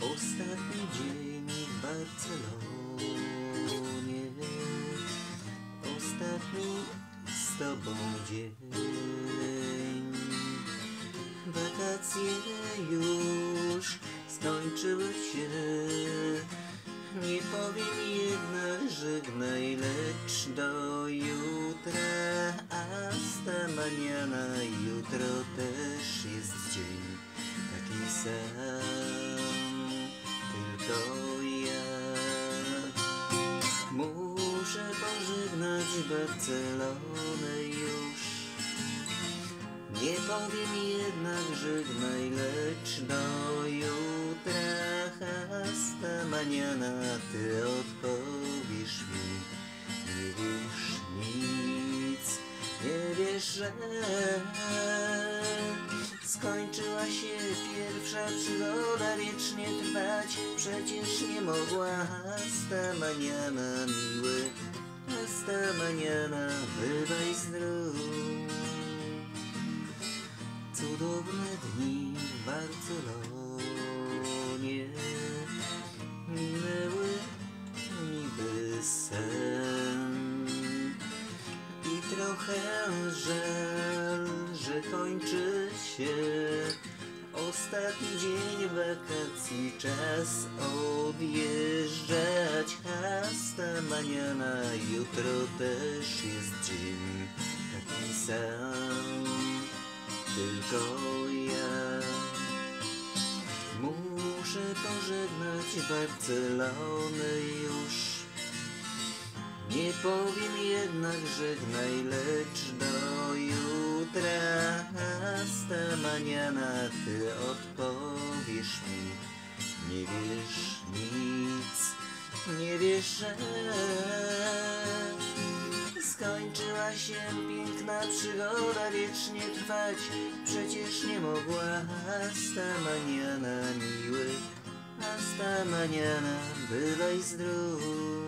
Ostatni dzień w Barcelonie. Ostatni z tobą dzień. Wakacje już skończyły się. Nie powiem jednak żegnaj, lecz do Mañana, jutro też jest dzień taki sam Tylko ja Muszę pożegnać Barcelonę już nie powiem jednak żegnaj, lecz do jutra hasta mañana ty odpowiesz mi. Nie wiesz że skończyła się pierwsza przygoda wiecznie trwać. Przecież nie mogła hasta mañana miły, hasta mañana bywaj zdrów. Cudowne dni w Barcelonie żal, że kończy się ostatni dzień wakacji, czas odjeżdżać. Hasta mañana, jutro też jest dzień taki sam tylko ja Muszę pożegnać Barcelonę już Nie powiem jednak żegnaj, lecz do jutra Hasta mañana ty odpowiesz mi. Nie wiesz nic, nie wiesz, Skończyła się piękna przygoda wiecznie trwać. Przecież nie mogła Hasta mañana miły Hasta mañana bywaj zdrów